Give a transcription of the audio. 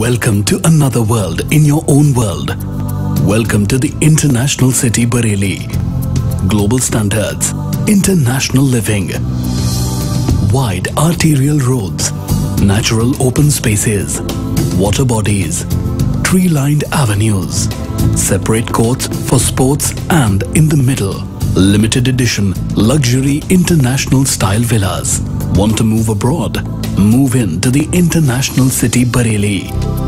Welcome to another world in your own world. Welcome to the International City Bareilly. Global standards, international living, wide arterial roads, natural open spaces, water bodies, tree lined avenues, separate courts for sports, and in the middle, limited edition luxury international style villas. Want to move abroad? Move in to the International City Bareilly.